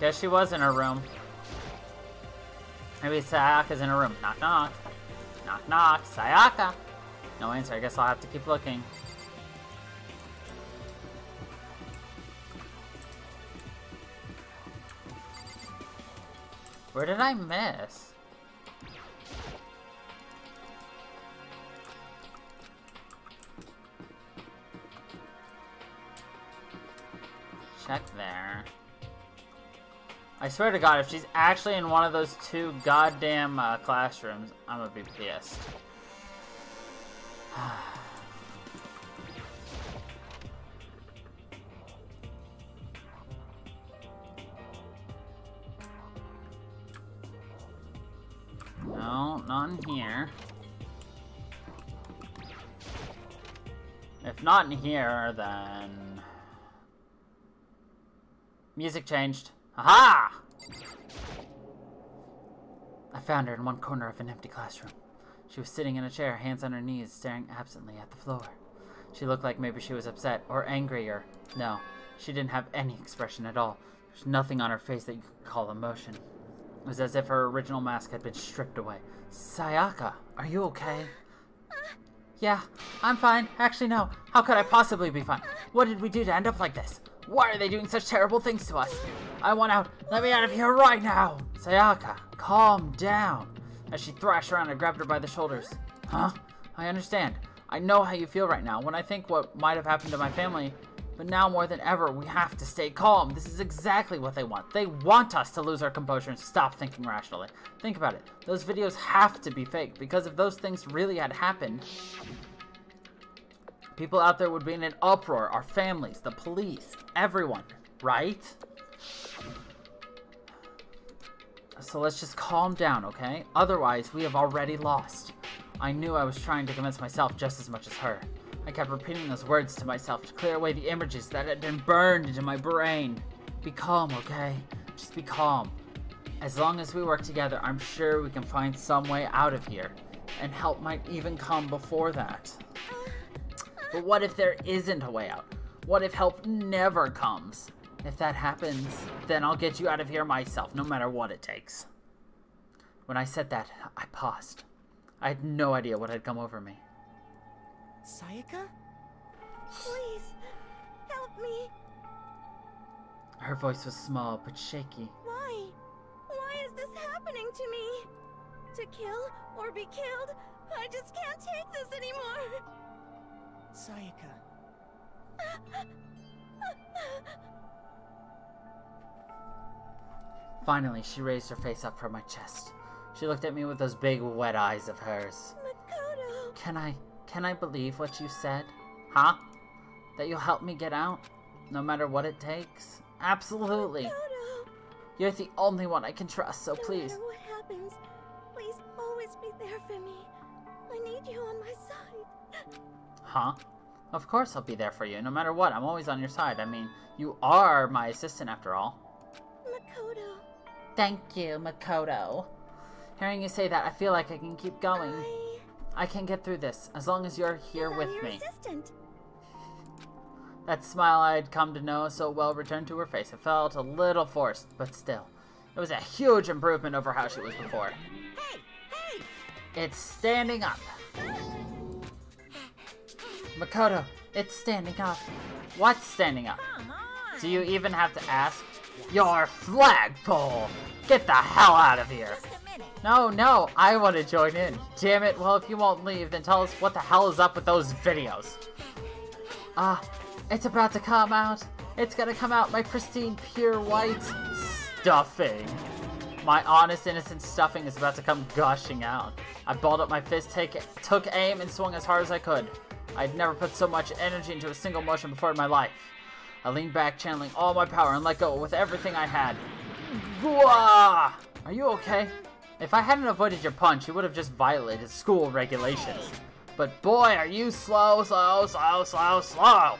Guess she was in her room. Maybe Sayaka's in her room. Knock, knock. Knock, knock. Sayaka! No answer. I guess I'll have to keep looking. Where did I miss? I swear to God, if she's actually in one of those two goddamn uh, classrooms, I'm gonna be pissed. no, not in here. If not in here, then... Music changed. Aha! I found her in one corner of an empty classroom. She was sitting in a chair, hands on her knees, staring absently at the floor. She looked like maybe she was upset or angry or... No, she didn't have any expression at all. There's nothing on her face that you could call emotion. It was as if her original mask had been stripped away. Sayaka, are you okay? Yeah, I'm fine. Actually, no. How could I possibly be fine? What did we do to end up like this? Why are they doing such terrible things to us? I want out. Let me out of here right now. Sayaka, calm down. As she thrashed around, I grabbed her by the shoulders. Huh? I understand. I know how you feel right now when I think what might have happened to my family. But now more than ever, we have to stay calm. This is exactly what they want. They want us to lose our composure and stop thinking rationally. Think about it. Those videos have to be fake because if those things really had happened, people out there would be in an uproar. Our families, the police, everyone, right? So let's just calm down, okay? Otherwise, we have already lost. I knew I was trying to convince myself just as much as her. I kept repeating those words to myself to clear away the images that had been burned into my brain. Be calm, okay? Just be calm. As long as we work together, I'm sure we can find some way out of here. And help might even come before that. But what if there isn't a way out? What if help never comes? If that happens, then I'll get you out of here myself, no matter what it takes. When I said that, I paused. I had no idea what had come over me. Sayaka? Please, help me. Her voice was small but shaky. Why? Why is this happening to me? To kill or be killed? I just can't take this anymore. Sayaka. Ah, Finally, she raised her face up from my chest. She looked at me with those big wet eyes of hers. Makoto. Can I, can I believe what you said? Huh? That you'll help me get out? No matter what it takes? Absolutely. Makoto. You're the only one I can trust, so No please. matter what happens, please always be there for me. I need you on my side. Huh? Of course I'll be there for you, no matter what. I'm always on your side. I mean, you are my assistant after all. Thank you, Makoto. Hearing you say that, I feel like I can keep going. I I can get through this, as long as you're here with your me. assistant. That smile I had come to know so well returned to her face. It felt a little forced, but still. It was a huge improvement over how she was before. Hey! Hey! It's standing up. Makoto, it's standing up. What's standing up? Do you even have to ask? Your flagpole! Get the hell out of here! Just a minute. No, no, I want to join in. Damn it, well, if you won't leave, then tell us what the hell is up with those videos. Ah, it's about to come out. It's gonna come out, my pristine, pure white stuffing. My honest, innocent stuffing is about to come gushing out. I balled up my fist, take, took aim, and swung as hard as I could. I'd never put so much energy into a single motion before in my life. I leaned back, channeling all my power, and let go with everything I had. Gwa! Are you okay? If I hadn't avoided your punch, you would have just violated school regulations. But boy, are you slow, slow, slow, slow, slow!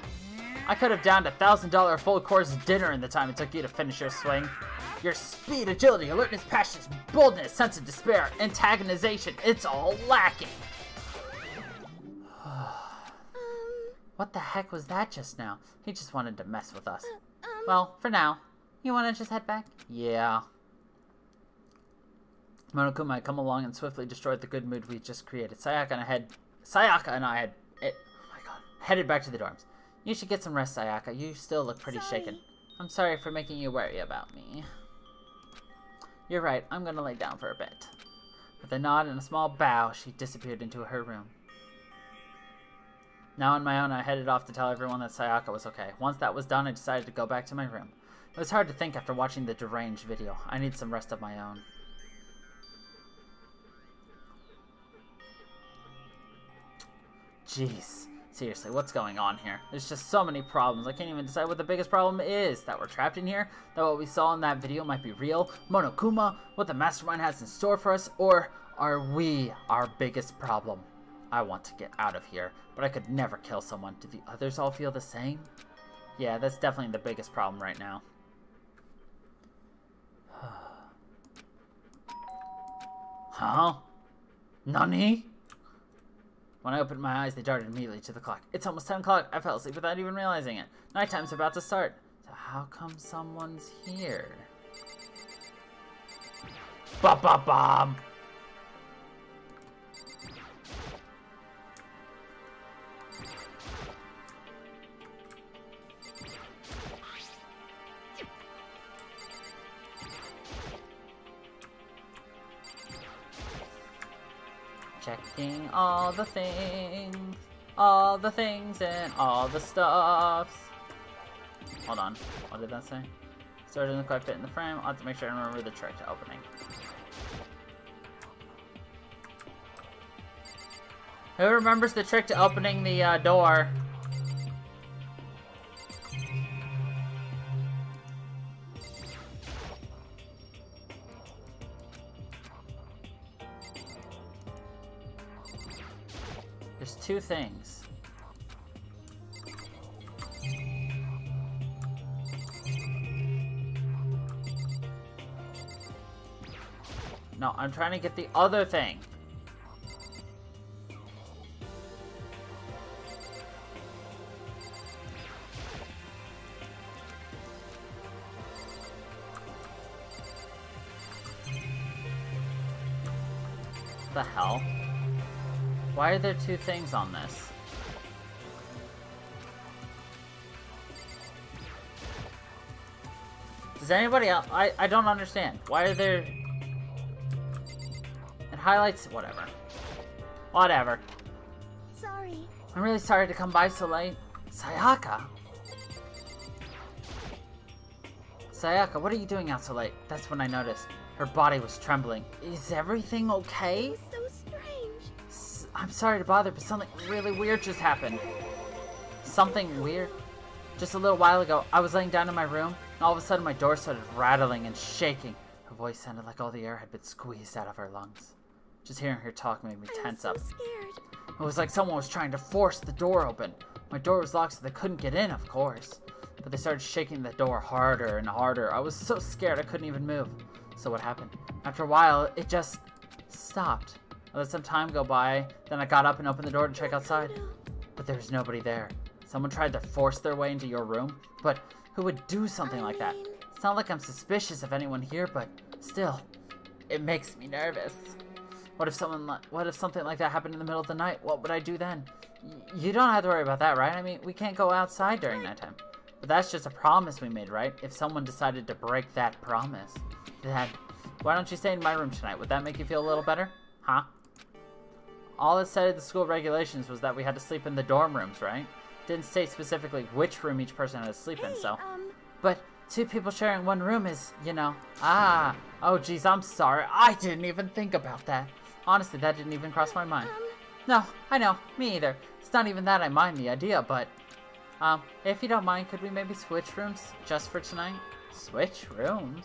I could have downed a thousand dollar full course dinner in the time it took you to finish your swing. Your speed, agility, alertness, passion, boldness, sense of despair, antagonization, it's all lacking. What the heck was that just now? He just wanted to mess with us. um, Well, for now. You want to just head back? Yeah. Monokuma had come along and swiftly destroyed the good mood we just created. Sayaka and I had Sayaka and I had it, oh my god, headed back to the dorms. You should get some rest, Sayaka. You still look pretty Sorry. shaken. I'm sorry for making you worry about me. You're right. I'm gonna lay down for a bit. With a nod and a small bow, she disappeared into her room. Now on my own, I headed off to tell everyone that Sayaka was okay. Once that was done, I decided to go back to my room. It was hard to think after watching the deranged video. I need some rest of my own. Jeez. Seriously, what's going on here? There's just so many problems. I can't even decide what the biggest problem is. That we're trapped in here? That what we saw in that video might be real? Monokuma? What the mastermind has in store for us? Or are we our biggest problem? I want to get out of here, but I could never kill someone. Do the others all feel the same? Yeah, that's definitely the biggest problem right now. huh? Nani? When I opened my eyes, they darted immediately to the clock. It's almost 10 o'clock. I fell asleep without even realizing it. Nighttime's about to start. So how come someone's here? Ba ba bum. Checking all the things, all the things and all the stuffs. Hold on, what did that say? Store doesn't quite fit in the frame. I'll have to make sure I remember the trick to opening. Who remembers the trick to opening the uh, door? Two things. No, I'm trying to get the other thing. The hell? Why are there two things on this? Does anybody else? I, I don't understand. Why are there... It highlights... Whatever. Whatever. Sorry. I'm really sorry to come by so late. Sayaka! Sayaka, what are you doing out so late? That's when I noticed. Her body was trembling. Is everything okay? I'm sorry to bother, but something really weird just happened. Something weird? Just a little while ago, I was laying down in my room, and all of a sudden my door started rattling and shaking. Her voice sounded like all the air had been squeezed out of her lungs. Just hearing her talk made me tense so up. scared. It was like someone was trying to force the door open. My door was locked so they couldn't get in, of course. But they started shaking the door harder and harder. I was so scared I couldn't even move. So what happened? After a while, it just stopped. I let some time go by, then I got up and opened the door to check outside. But there was nobody there. Someone tried to force their way into your room? But who would do something like that? It's not like I'm suspicious of anyone here, but still, it makes me nervous. What if someone, what if something like that happened in the middle of the night? What would I do then? You don't have to worry about that, right? I mean, we can't go outside during nighttime. But that's just a promise we made, right? If someone decided to break that promise, then why don't you stay in my room tonight? Would that make you feel a little better? Huh? All it said in the school regulations was that we had to sleep in the dorm rooms, right? Didn't state specifically which room each person had to sleep in, so. um, But two people sharing one room is, you know, ah. Oh, geez, I'm sorry. I didn't even think about that. Honestly, that didn't even cross my mind. um, No, I know, me either. It's not even that I mind the idea, but, um, if you don't mind, could we maybe switch rooms just for tonight? Switch rooms?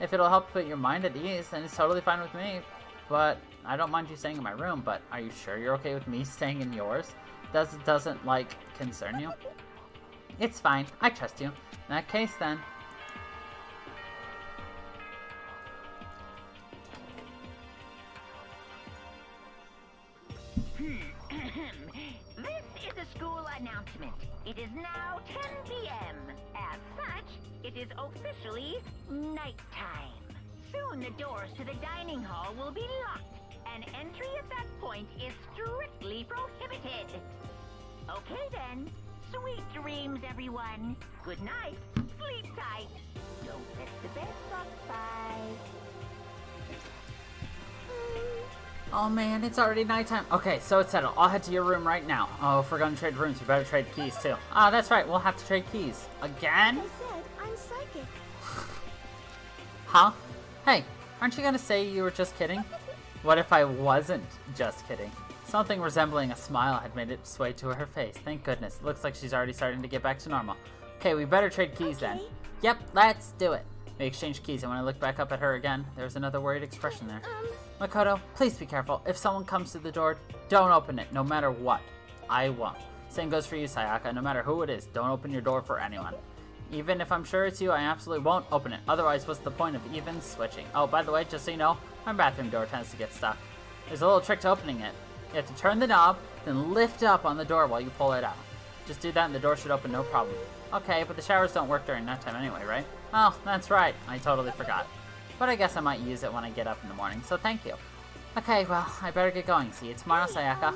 If it'll help put your mind at ease, then it's totally fine with me. But I don't mind you staying in my room, but are you sure you're okay with me staying in yours? Does it doesn't like concern you? It's fine. I trust you. In that case, then. Hmm. This is a school announcement. It is now 10 p.m. As such, it is officially nighttime. Soon the doors to the dining hall will be locked, and entry at that point is strictly prohibited. Okay then. Sweet dreams, everyone. Good night. Sleep tight. Don't let the bed rock by. Oh man, it's already nighttime. Okay, so it's settled. I'll head to your room right now. Oh, if we're gonna trade rooms, we better trade keys too. Ah, that's right. We'll have to trade keys again. I said I'm psychic. Huh? Hey, aren't you gonna say you were just kidding? What if I wasn't just kidding? Something resembling a smile had made its way to her face. Thank goodness. It looks like she's already starting to get back to normal. Okay, we better trade keys then. Yep, let's do it. We exchanged keys, and when I looked back up at her again, there was another worried expression there. Um, Makoto, please be careful. If someone comes to the door, don't open it, no matter what. I won't. Same goes for you, Sayaka. No matter who it is, don't open your door for anyone. Even if I'm sure it's you, I absolutely won't open it. Otherwise, what's the point of even switching? Oh, by the way, just so you know, my bathroom door tends to get stuck. There's a little trick to opening it. You have to turn the knob, then lift up on the door while you pull it out. Just do that and the door should open no problem. Okay, but the showers don't work during nighttime anyway, right? Oh, that's right. I totally forgot. But I guess I might use it when I get up in the morning, so thank you. Okay, well, I better get going. See you tomorrow, Sayaka.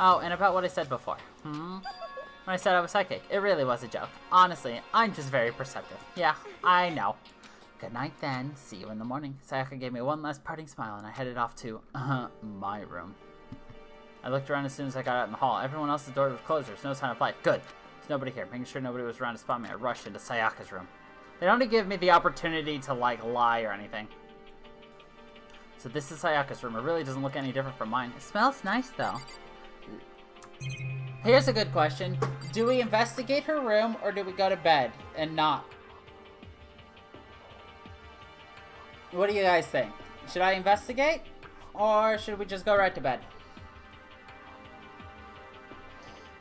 Oh, and about what I said before. Hmm? When I said I was psychic, it really was a joke. Honestly, I'm just very perceptive. Yeah, I know. Good night then. See you in the morning. Sayaka gave me one last parting smile and I headed off to, uh, my room. I looked around as soon as I got out in the hall. Everyone else's door was closed. There's no sign of life. Good. There's nobody here. Making sure nobody was around to spot me, I rushed into Sayaka's room. They don't give me the opportunity to, like, lie or anything. So this is Sayaka's room. It really doesn't look any different from mine. It smells nice, though. Here's a good question. Do we investigate her room, or do we go to bed and not? What do you guys think? Should I investigate? Or should we just go right to bed?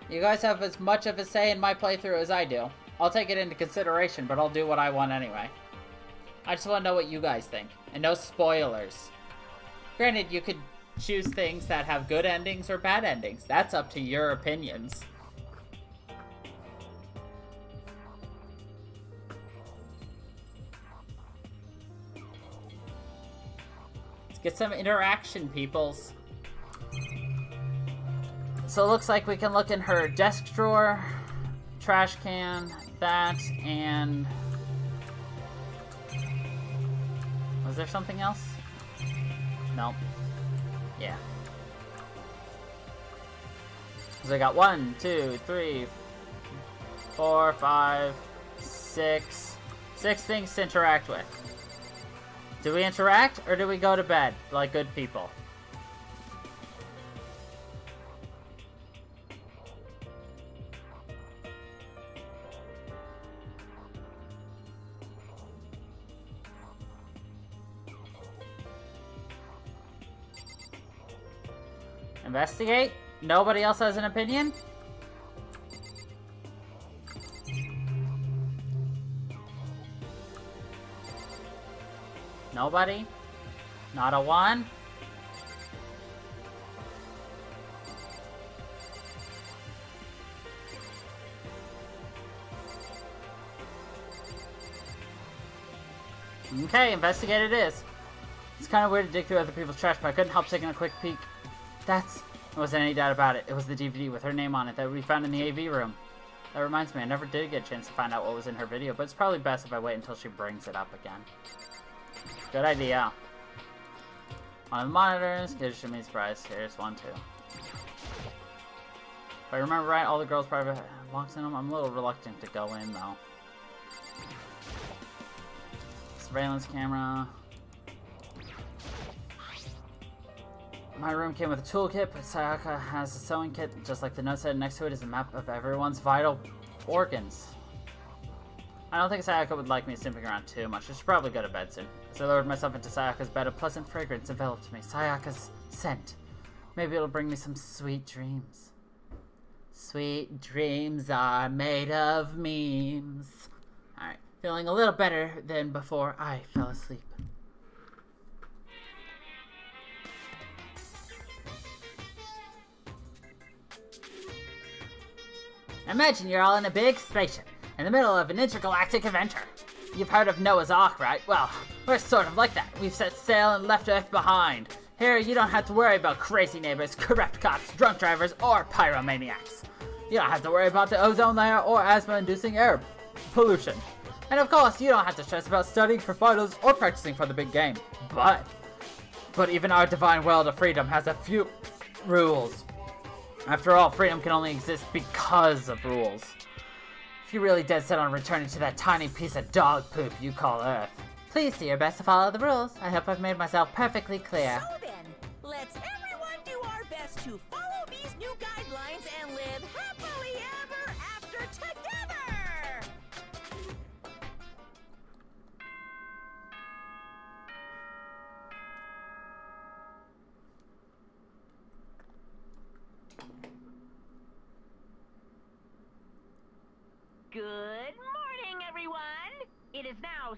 You guys have as much of a say in my playthrough as I do. I'll take it into consideration, but I'll do what I want anyway. I just want to know what you guys think. And no spoilers. Granted, you could choose things that have good endings or bad endings. That's up to your opinions. Let's get some interaction, peoples. So it looks like we can look in her desk drawer, trash can, that, and... Was there something else? Nope. Yeah. So I got one, two, three, four, five, six, six things to interact with. Do we interact or do we go to bed like good people? Investigate? Nobody else has an opinion? Nobody? Not a one? Okay, investigate it is. It's kind of weird to dig through other people's trash, but I couldn't help taking a quick peek. That's... There wasn't any doubt about it. It was the DVD with her name on it that we found in the AV room. That reminds me, I never did get a chance to find out what was in her video, but it's probably best if I wait until she brings it up again. Good idea. One of the monitors, gives you me surprise. Here's one too. If I remember right, all the girls' private locks in them. I'm a little reluctant to go in though. Surveillance camera. My room came with a toolkit, but Sayaka has a sewing kit, just like the note said. Next to it is a map of everyone's vital organs. I don't think Sayaka would like me snooping around too much. I should probably go to bed soon. As I lowered myself into Sayaka's bed, a pleasant fragrance enveloped me. Sayaka's scent. Maybe it'll bring me some sweet dreams. Sweet dreams are made of memes. Alright, feeling a little better than before I fell asleep. Imagine you're all in a big spaceship in the middle of an intergalactic adventure. You've heard of Noah's Ark, right? Well, we're sort of like that. We've set sail and left Earth behind. Here, you don't have to worry about crazy neighbors, corrupt cops, drunk drivers, or pyromaniacs. You don't have to worry about the ozone layer or asthma-inducing air pollution. And of course, you don't have to stress about studying for finals or practicing for the big game. But, but even our divine world of freedom has a few rules. After all, freedom can only exist because of rules. If you're really dead set on returning to that tiny piece of dog poop you call Earth, please do your best to follow the rules. I hope I've made myself perfectly clear. So then, let's everyone do our best to follow is now 7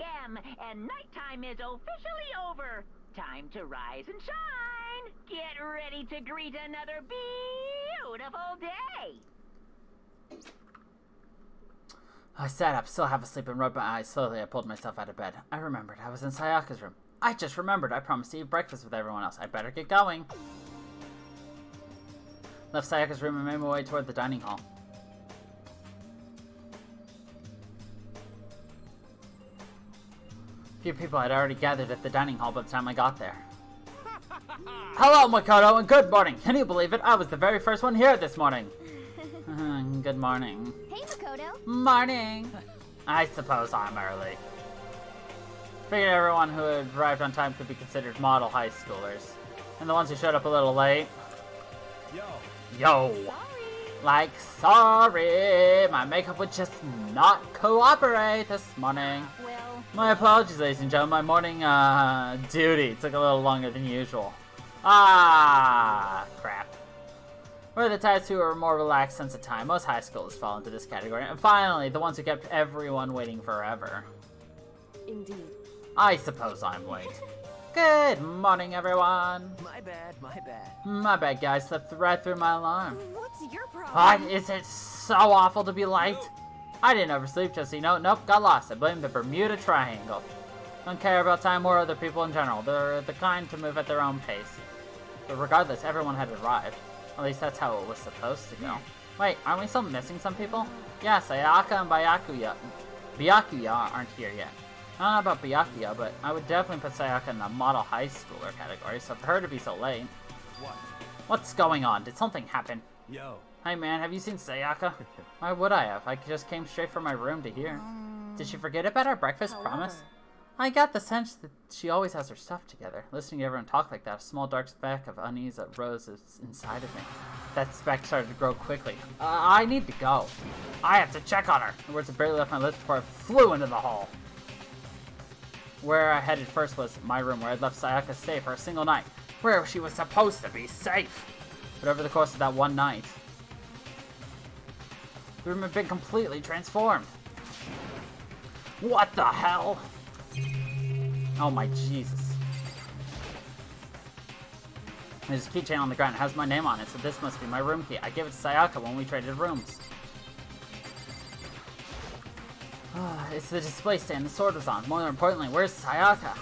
a.m., and nighttime is officially over. Time to rise and shine! Get ready to greet another beautiful day! I sat up, still half asleep, and rubbed my eyes. Slowly, I pulled myself out of bed. I remembered. I was in Sayaka's room. I just remembered. I promised to eat breakfast with everyone else. I better get going. Left Sayaka's room and made my way toward the dining hall. A few people had already gathered at the dining hall by the time I got there. Hello, Makoto, and good morning. Can you believe it? I was the very first one here this morning. Uh, good morning. Hey, Makoto. Morning. I suppose I'm early. Figured everyone who had arrived on time could be considered model high schoolers. And the ones who showed up a little late. Yo, Yo! Sorry. Like, sorry! My makeup would just not cooperate this morning. My apologies, ladies and gentlemen. My morning, uh, duty took a little longer than usual. Ah, crap. We're the types who are more relaxed sense of time. Most high schoolers fall into this category. And finally, the ones who kept everyone waiting forever. indeed. I suppose I'm late. Good morning, everyone. my bad, my bad. My bad, guys. Slipped right through my alarm. What's your problem? Why is it so awful to be late? I didn't oversleep, just so you know. Nope, got lost. I blame the Bermuda Triangle. Don't care about time or other people in general. They're the kind to move at their own pace. But regardless, everyone had arrived. At least that's how it was supposed to go. Wait, aren't we still missing some people? Yeah, Sayaka and Byakuya. Byakuya aren't here yet. I don't know about Byakuya, but I would definitely put Sayaka in the model high schooler category, so for her to be so late. What? What's going on? Did something happen? Yo, Hey man, have you seen Sayaka? Why would I have? I just came straight from my room to here. Did she forget about our breakfast promise? I got the sense that she always has her stuff together. Listening to everyone talk like that, a small dark speck of unease rose inside of me. That speck started to grow quickly. Uh, I need to go. I have to check on her. The words had barely left my lips before I flew into the hall. Where I headed first was my room, where I'd left Sayaka safe for a single night, where she was supposed to be safe. But over the course of that one night, the room had been completely transformed. What the hell? Oh my Jesus. There's a keychain on the ground. It has my name on it, so this must be my room key. I gave it to Sayaka when we traded rooms. It's the display stand the sword was on. More importantly, where's Sayaka?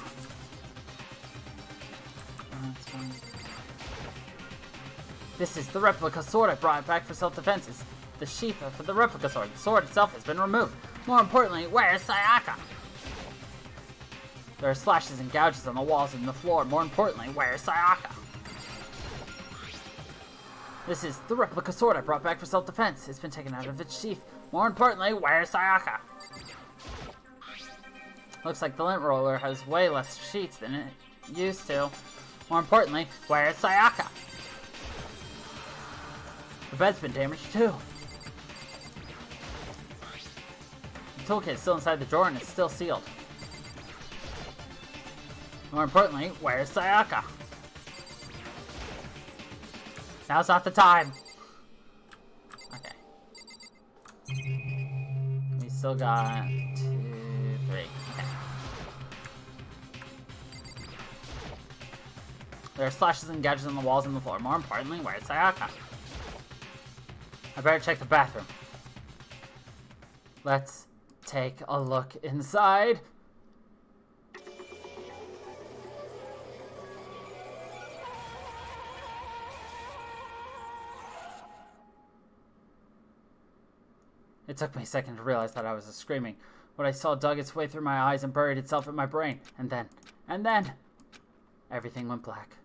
Uh, fine. This is the replica sword I brought back for self-defense. The sheath for the replica sword. The sword itself has been removed. More importantly, where's Sayaka? There are slashes and gouges on the walls and the floor. More importantly, where's Sayaka? This is the replica sword I brought back for self-defense. It's been taken out of its sheath. More importantly, where's Sayaka? Looks like the lint roller has way less sheets than it used to. More importantly, where's Sayaka? The bed's been damaged too. Toolkit is still inside the drawer and it's still sealed. More importantly, where's Sayaka? Now's not the time. Okay. We still got two, three. Okay. There are slashes and gadgets on the walls and the floor. More importantly, where's Sayaka? I better check the bathroom. Let's take a look inside. It took me a second to realize that I was screaming. What I saw dug its way through my eyes and buried itself in my brain. And then, and then, everything went black.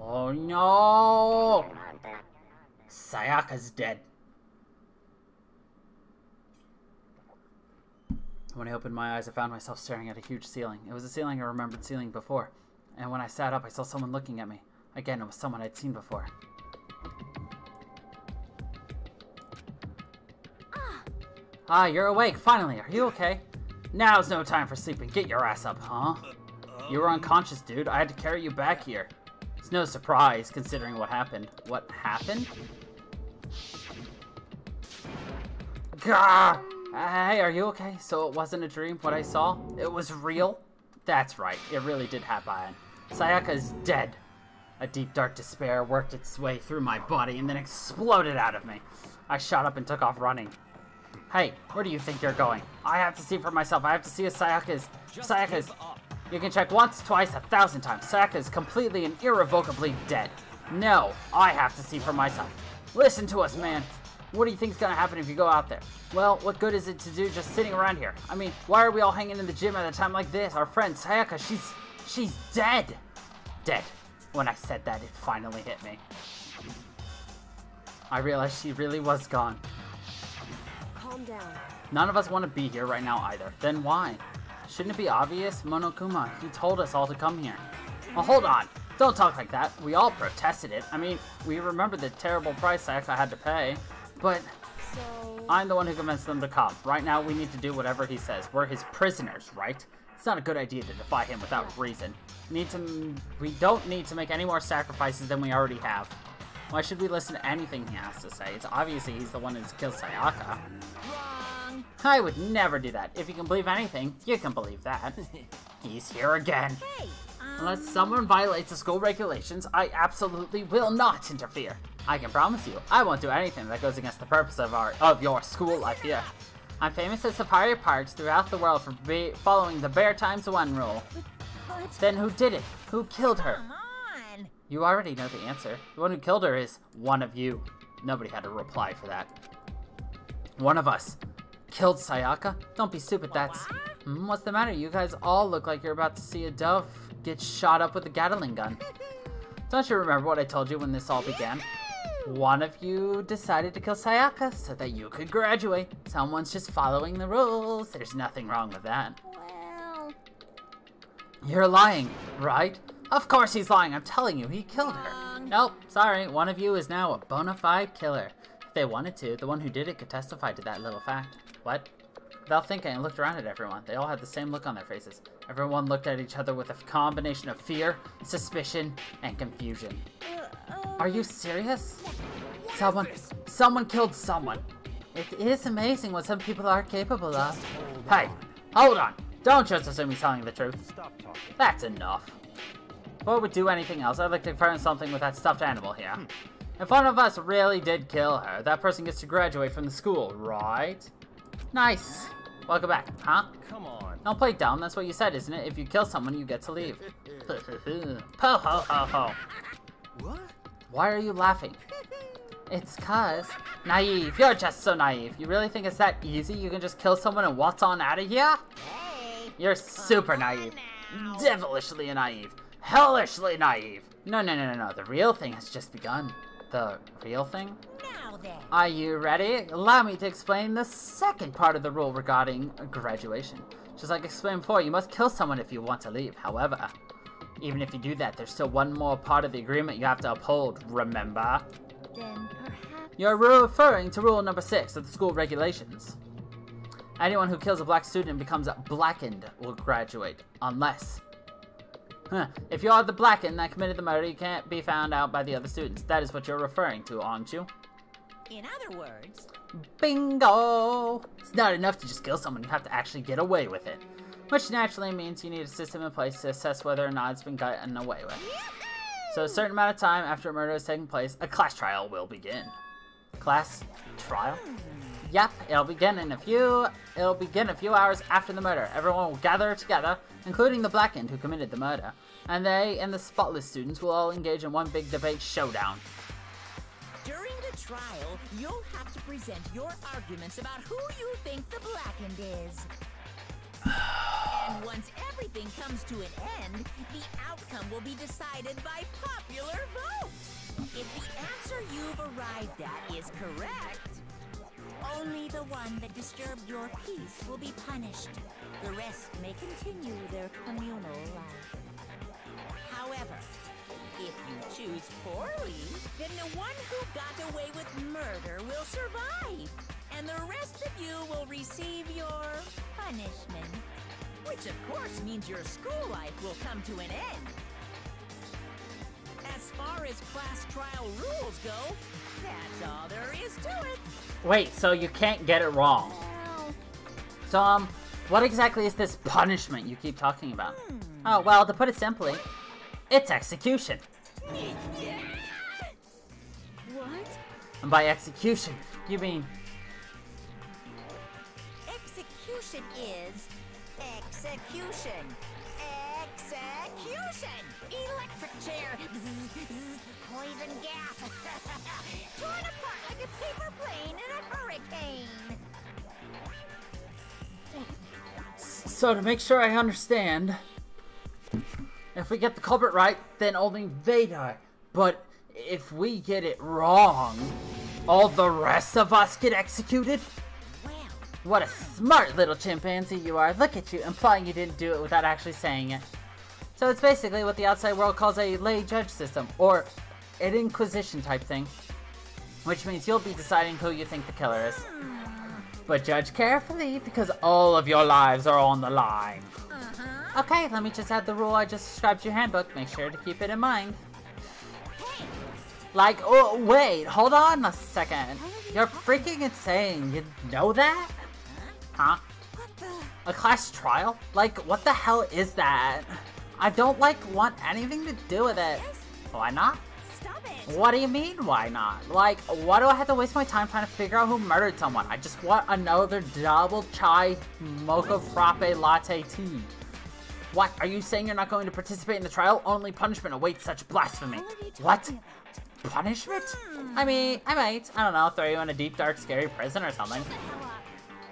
Oh no! Sayaka's dead. When I opened my eyes, I found myself staring at a huge ceiling. It was a ceiling I remembered seeing before. And when I sat up, I saw someone looking at me. Again, it was someone I'd seen before. Ah, you're awake, finally. Are you okay? Now's no time for sleeping. Get your ass up, huh? You were unconscious, dude. I had to carry you back here. It's no surprise, considering what happened. What happened? Gah! Hey, are you okay? So it wasn't a dream, what I saw? It was real? That's right, it really did happen. Sayaka is dead. A deep, dark despair worked its way through my body and then exploded out of me. I shot up and took off running. Hey, where do you think you're going? I have to see for myself. I have to see if Sayaka is... Sayaka is... You can check once, twice, a thousand times. Sayaka is completely and irrevocably dead. No, I have to see for myself. Listen to us, man. What do you think's gonna happen if you go out there? Well, what good is it to do just sitting around here? I mean, why are we all hanging in the gym at a time like this? Our friend Sayaka, she's... she's dead. Dead. When I said that, it finally hit me. I realized she really was gone. Calm down. None of us want to be here right now either. Then why? Shouldn't it be obvious? Monokuma, he told us all to come here. Well, hold on. Don't talk like that. We all protested it. I mean, we remember the terrible price I had to pay. But So, I'm the one who convinced them to come. Right now, we need to do whatever he says. We're his prisoners, right? It's not a good idea to defy him without reason. We need to. We don't need to make any more sacrifices than we already have. Why should we listen to anything he has to say? It's obviously he's the one who's killed Sayaka. Wrong. I would never do that. If you can believe anything, you can believe that. he's here again. Hey, um, Unless someone violates the school regulations, I absolutely will not interfere. I can promise you, I won't do anything that goes against the purpose of our of your school life here. I'm famous at safari parks throughout the world for be- following the Bear Times One rule. but Then who did it? Who killed her? come on. You already know the answer. The one who killed her is one of you. Nobody had a reply for that. One of us killed Sayaka? Don't be stupid, that's... Hmm, what's the matter? You guys all look like you're about to see a dove get shot up with a Gatling gun. Don't you remember what I told you when this all began? One of you decided to kill Sayaka so that you could graduate. Someone's just following the rules. There's nothing wrong with that. well, You're lying, right? Of course he's lying. I'm telling you, he killed her. Nope, sorry. One of you is now a bona fide killer. If they wanted to, the one who did it could testify to that little fact. What? Without thinking, I looked around at everyone. They all had the same look on their faces. Everyone looked at each other with a combination of fear, suspicion, and confusion. Are you serious? Someone, someone killed someone. It is amazing what some people are capable of. Hey, hold on. Don't just assume he's telling the truth. That's enough. Before we do anything else, I'd like to confirm something with that stuffed animal here. Hmm. If one of us really did kill her, that person gets to graduate from the school, right? Nice. Welcome back, huh? Come on. Don't play dumb, that's what you said, isn't it? If you kill someone, you get to leave. po ho ho ho. Why are you laughing? It's cuz. Naive, you're just so naive. You really think it's that easy? You can just kill someone and waltz on out of here? Hey. You're super naive. Devilishly naive. Hellishly naive. No, no, no, no, no. The real thing has just begun. The real thing? Now then. Are you ready? Allow me to explain the second part of the rule regarding graduation. Just like I explained before, you must kill someone if you want to leave. However, even if you do that, there's still one more part of the agreement you have to uphold, remember? then perhaps. You're referring to rule number six of the school regulations. Anyone who kills a black student and becomes blackened will graduate, unless. Huh. If you're the blackened that committed the murder, you can't be found out by the other students. That is what you're referring to, aren't you? In other words, Bingo! It's not enough to just kill someone, you have to actually get away with it. Which naturally means you need a system in place to assess whether or not it's been gotten away with. So a certain amount of time after a murder has taken place, a class trial will begin. Class trial? Yep, it'll begin in a few it'll begin a few hours after the murder. Everyone will gather together, including the blackened who committed the murder. And they and the spotless students will all engage in one big debate showdown. During the trial, you'll have to present your arguments about who you think the blackened is. And once everything comes to an end, the outcome will be decided by popular vote. If the answer you've arrived at is correct, only the one that disturbed your peace will be punished. The rest may continue their communal life. However, if you choose poorly, then the one who got away with murder will survive, and the rest of you will receive your punishment. Which, of course, means your school life will come to an end. As far as class trial rules go, that's all there is to it. Wait, so you can't get it wrong. So, um, what exactly is this punishment you keep talking about? Oh, well, to put it simply, it's execution. What? And by execution, you mean execution is execution. Execution! Electric chair! Poison gas! Torn apart like a paper plane in a hurricane! So to make sure I understand, if we get the culprit right, then only they die. But if we get it wrong, all the rest of us get executed? What a smart little chimpanzee you are. Look at you, implying you didn't do it without actually saying it. So it's basically what the outside world calls a lay judge system, or an inquisition type thing. Which means you'll be deciding who you think the killer is. But judge carefully, because all of your lives are on the line. uh-huh. Okay, let me just add the rule I just described to your handbook. Make sure to keep it in mind. Like, oh, wait, hold on a second. You're freaking insane. You know that? Huh? A class trial? Like, what the hell is that? I don't, like, want anything to do with it. Why not? Stop it! What do you mean, why not? Like, why do I have to waste my time trying to figure out who murdered someone? I just want another double chai mocha frappe latte tea. What? Are you saying you're not going to participate in the trial? Only punishment awaits such blasphemy. What Punishment? I mean, I might. I don't know, throw you in a deep, dark, scary prison or something.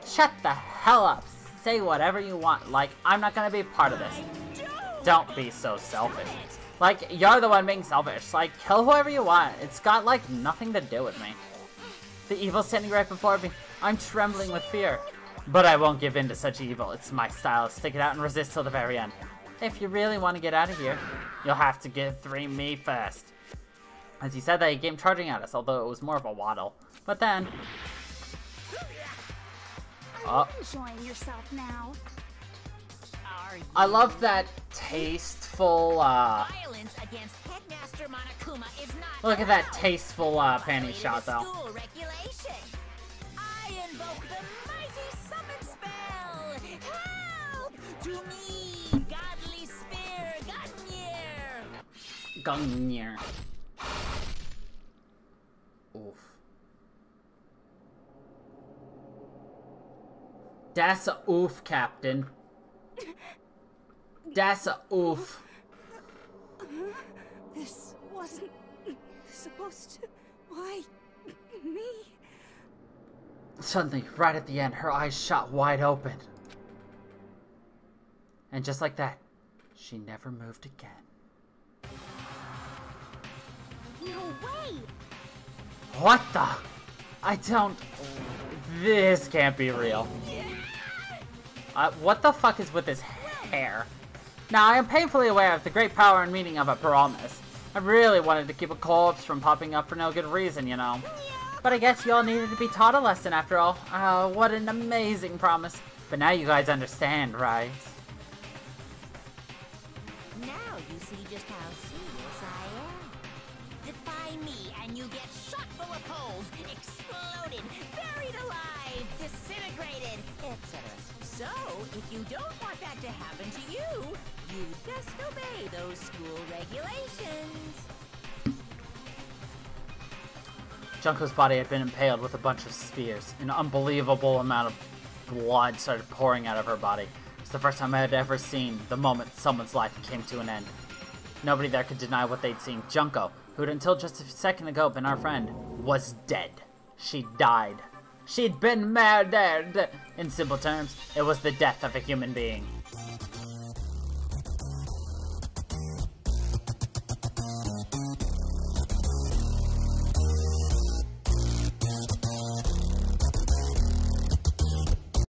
Shut the hell up. Say whatever you want. Like, I'm not gonna be part of this. Don't be so selfish. Like, you're the one being selfish. Like, kill whoever you want. It's got, like, nothing to do with me. The evil standing right before me. I'm trembling with fear. But I won't give in to such evil. It's my style. Stick it out and resist till the very end. If you really want to get out of here, you'll have to get three me first. As he said that, he came charging at us, although it was more of a waddle. But then, Are enjoying yourself now? I love that tasteful, uh, Violence against Headmaster Monokuma is not look at that tasteful, uh, panty Violated shot, the though. School regulation. I invoke the mighty summon spell. Help to me, godly spear, Gungnir. Gungnir. Oof. That's a oof, Captain. That's a oof. This wasn't supposed to. Why? Me? Suddenly, right at the end, her eyes shot wide open. And just like that, she never moved again. No way! What the? I don't. This can't be real. Uh, what the fuck is with his hair? Now, I am painfully aware of the great power and meaning of a promise. I really wanted to keep a corpse from popping up for no good reason, you know. But I guess y'all needed to be taught a lesson after all. Oh, what an amazing promise. But now you guys understand, right? Now you see just how serious I am. Defy me and you get shot full of holes, exploded, buried alive, disintegrated, etc. So, if you don't want that to happen to you, you just obey those school regulations. Junko's body had been impaled with a bunch of spears. An unbelievable amount of blood started pouring out of her body. It's the first time I had ever seen the moment someone's life came to an end. Nobody there could deny what they'd seen. Junko, who'd until just a second ago been our friend, was dead. She died. She'd been murdered! In simple terms, it was the death of a human being.